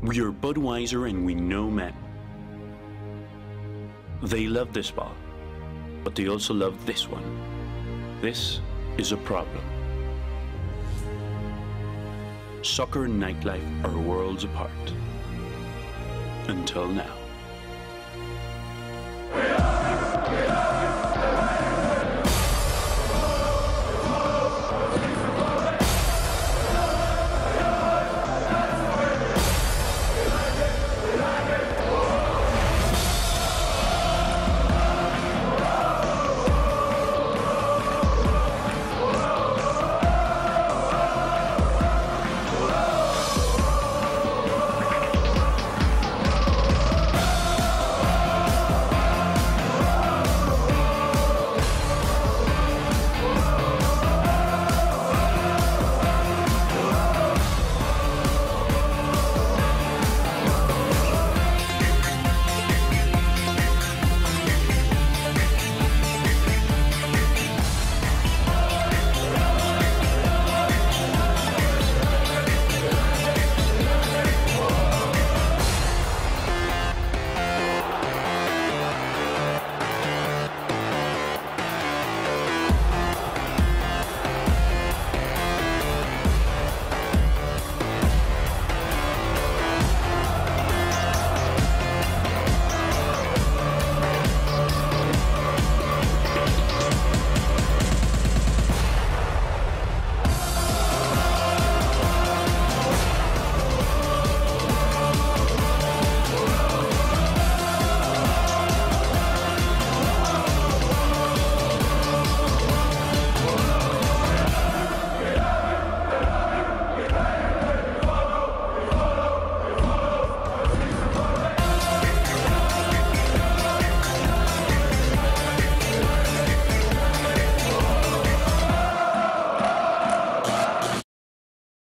We are Budweiser and we know men. They love this bar, but they also love this one. This is a problem. Soccer and nightlife are worlds apart. Until now.